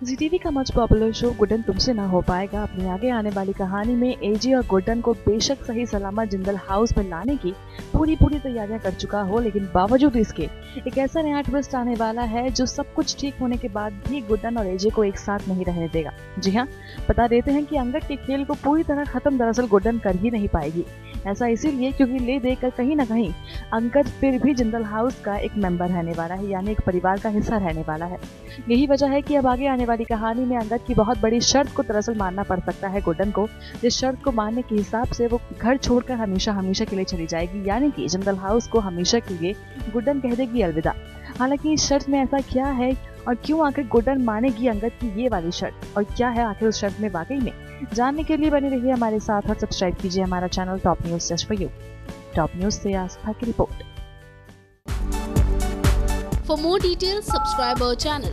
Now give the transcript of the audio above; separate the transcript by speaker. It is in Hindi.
Speaker 1: Zee TV का मच पॉपुलर शो गुडन तुमसे ना हो पाएगा। अपनी आगे आने वाली कहानी में एजी और गुडन को बेशक सही सलामत जिंदल हाउस में लाने की पूरी पूरी तैयारियाँ कर चुका हो, लेकिन बावजूद इसके, एक ऐसा नया ट्विस्ट आने वाला है जो सब कुछ ठीक होने के बाद भी गुडन और एजे को एक साथ नहीं रहने देगा। जी हाँ बता देते हैं कि अंगद के खेल को पूरी तरह खत्म दरअसल गुडन कर ही नहीं पाएगी। ऐसा इसीलिए क्योंकि ले देकर कहीं ना कहीं अंगद फिर भी जिंदल हाउस का एक मेंबर रहने वाला है, यानी एक परिवार का हिस्सा रहने वाला है। यही वजह है कि अब आगे आने वाली कहानी में अंगद की बहुत बड़ी शर्त को दरअसल मानना पड़ सकता है गुडन को। जिस शर्त को मानने के हिसाब से वो घर छोड़कर हमेशा हमेशा के लिए चली जाएगी यानी कि जिंदल हाउस को हमेशा के लिए गुडन कह देगी अलविदा। हालाँकि इस शर्त में ऐसा क्या है और क्यों आखिर गुडन मानेगी अंगद की ये वाली शर्त? और क्या है आखिर उस शर्त में वाकई में? जानने के लिए बने रहिए हमारे साथ और सब्सक्राइब कीजिए हमारा channel top news just for you top news से आस्था की report.
Speaker 2: For more details, subscribe our channel